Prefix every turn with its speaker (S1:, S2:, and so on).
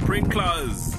S1: sprinklers